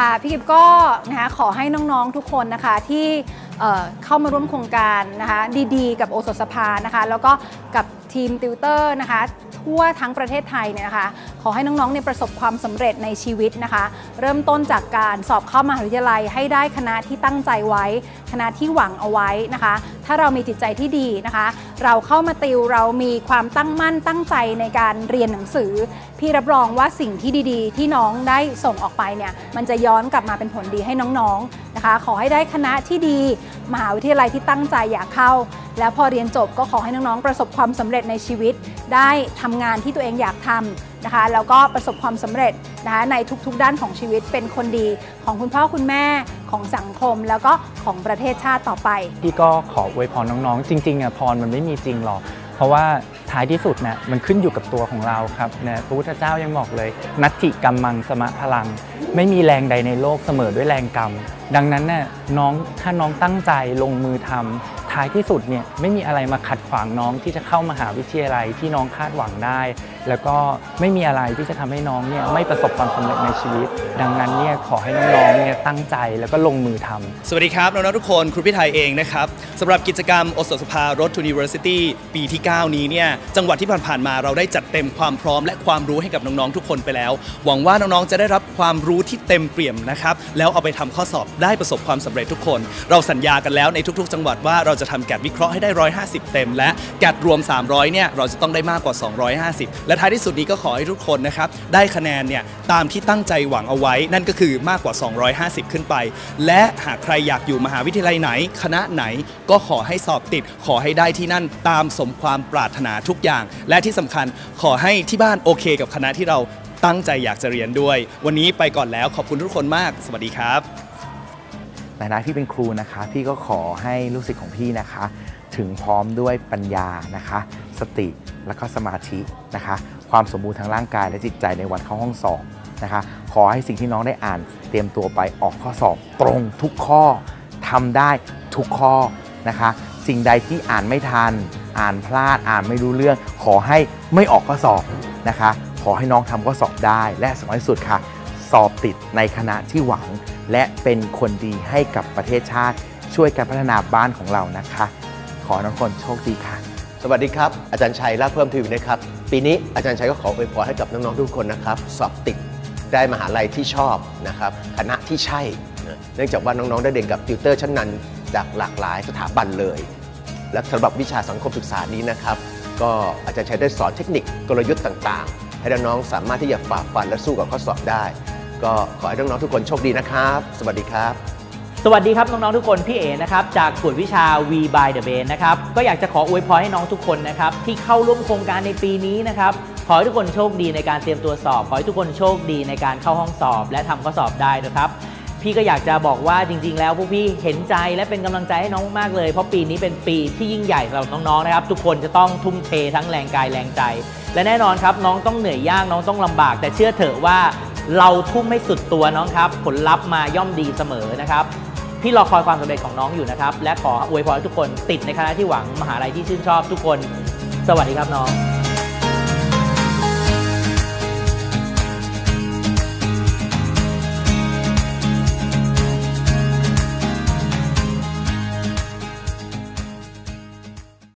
ค่ะพี่กิฟก็นะคะขอให้น้องๆทุกคนนะคะที่ เเข้ามาร่วมโครงการนะคะดีๆ กับโอสถสภานะคะแล้วก็กับทีมติวเตอร์นะคะทั่วทั้งประเทศไทยเนี่ยนะคะขอให้น้องๆเนี่ยประสบความสำเร็จในชีวิตนะคะ เริ่มต้นจากการสอบเข้ามหาวิทยาลัย ให้ได้คณะที่ตั้งใจไว้ คณะที่หวังเอาไว้นะคะ ถ้าเรามีจิตใจที่ดีนะคะ เราเข้ามาติวเรามีความตั้งมั่นตั้งใจในการเรียนหนังสือ พี่รับรองว่าสิ่งที่ดีๆ ที่น้องได้ส่งออกไปเนี่ยมันจะย้อนกลับมาเป็นผลดีให้น้องๆ นะคะ ขอให้ได้คณะที่ดี มหาวิทยาลัยที่ตั้งใจอยากเข้า แล้วพอเรียนจบก็ขอให้น้องๆประสบความสำเร็จในชีวิต ได้ทำงานที่ตัวเองอยากทำนะคะแล้วก็ประสบความสำเร็จนะคะในทุกๆ ด้านของชีวิตเป็นคนดีของคุณพ่อคุณแม่ของสังคมแล้วก็ของประเทศชาติต่อไป พี่ก็ขออวยพรน้องๆ จริงๆอะพรมันไม่มีจริงหรอก เพราะว่า ท้ายที่สุดนะมันขึ้นอยู่กับตัวของเราครับนะพระพุทธเจ้ายังบอกเลย นัตถิกรรมังสมะพลัง ไม่มีแรงใดในโลกเสมอด้วยแรงกรรม ดังนั้นน่ะน้องถ้าน้องตั้งใจลงมือทำ ท้ายที่สุดเนี่ยไม่มีอะไรมาขัดขวางน้องที่จะเข้ามหาวิทยาลัยที่น้องคาดหวังได้ แล้วก็ไม่มีอะไรที่จะทำให้น้องเนี่ยไม่ประสบความสำเร็จในชีวิต ดังนั้นเนี่ยขอให้น้องๆเนี่ยตั้งใจแล้วก็ลงมือทำสวัสดีครับน้องๆทุกคนครูพิไทยเองนะครับสำหรับกิจกรรมโอสถสภารถ University ปีที่ 9 นี้เนี่ยจังหวัดที่ผ่านๆมาเราได้จัดเต็มความพร้อมและความรู้ให้กับน้องๆทุกคนไปแล้ว หวังว่าน้องๆจะได้รับความรู้ที่เต็มเปี่ยมนะครับแล้วเอาไปทำข้อสอบได้ประสบความสำเร็จทุกคน เราสัญญากันแล้วในทุก ๆ จังหวัดว่าเราจะทำแกดวิเคราะห์ให้ได้ 150 เต็ม และแกดรวม 300 เนี่ย เราจะต้องได้มากกว่า 250 และท้ายที่สุดนี้ก็ขอให้ทุกคนนะครับ ได้คะแนนเนี่ย ตามที่ตั้งใจหวังเอาไว้ นั่นก็คือมากกว่า 250 ขึ้นไป และหากใครอยากอยู่มหาวิทยาลัยไหน คณะไหนก็ขอให้สอบติด ขอให้ได้ที่นั่นตามสมความปรารถนาทุกอย่าง และที่สำคัญขอให้ที่บ้านโอเค กับคณะที่เราตั้งใจอยากจะเรียนด้วย วันนี้ไปก่อนแล้วขอบคุณทุกคนมาก สวัสดีครับ ในฐานะที่เป็นครูนะคะ พี่ก็ขอให้ลูกศิษย์ของพี่นะคะ ถึงพร้อมด้วยปัญญานะคะ สติแล้วก็สมาธินะคะ ความสมบูรณ์ทางร่างกายและจิตใจในวันเข้าห้องสอบนะคะ ขอให้สิ่งที่น้องได้อ่านเตรียมตัวไปออกข้อสอบตรงทุกข้อทำได้ทุกข้อนะคะ สิ่งใดที่อ่านไม่ทัน อ่านพลาดอ่านไม่รู้เรื่อง ขอให้ไม่ออกข้อสอบนะคะ ขอให้น้องทำข้อสอบได้และสำคัญที่สุดค่ะ สอบติดในคณะที่หวัง และเป็นคนดีให้กับประเทศชาติ ช่วยกันพัฒนาบ้านของเรานะคะ ขอทุกคนโชคดีค่ะ สวัสดีครับ อาจารย์ชัยลาภเพิ่มทีวีนะครับ ปีนี้อาจารย์ชัยก็ขออวยพรให้กับน้องๆทุกคนนะครับ สอบติดได้มหาลัยที่ชอบนะครับคณะที่ใช่ เนื่องจากว่าน้องๆได้เรียนกับติวเตอร์ชั้นนำจากหลากหลายสถาบันเลย และสำหรับวิชาสังคมศึกษานี้นะครับ ก็อาจารย์ชัยได้สอนเทคนิคกลยุทธ์ต่างๆ ให้น้องๆสามารถที่จะฝ่าฟันและสู้กับข้อสอบได้ ก็ขอให้น้องๆทุกคนโชคดีนะครับ สวัสดีครับ สวัสดีครับน้องๆทุกคนพี่เอนะครับจากกวดวิชา V by the b a n นะครับก็อยากจะขออวยพรให้น้องทุกคนนะครับที่เข้าร่วมโครงการในปีนี้นะครับขอให้ทุกคนโชคดีในการเตรียมตัวสอบ ขอให้ทุกคนโชคดีในการเข้าห้องสอบ และทำข้อสอบได้นะครับ พี่ก็อยากจะบอกว่าจริง ๆ แล้วพวกพี่เห็นใจและเป็นกำลังใจให้น้องมากเลย เพราะปีนี้เป็นปีที่ยิ่งใหญ่สำหรับน้องๆนะครับ ทุกคนจะต้องทุ่มเททั้งแรงกายแรงใจ และแน่นอนครับน้องต้องเหนื่อยยากน้องต้องลำบาก แต่เชื่อเถอะว่า เราทุ่มให้สุดตัวน้องครับ ผลลัพธ์มาย่อมดีเสมอนะครับ พี่รอคอยความสำเร็จของน้องอยู่นะครับ และขออวยพรให้ทุกคนติดในคณะที่หวังมหาลัยที่ชื่นชอบทุกคน สวัสดีครับน้อง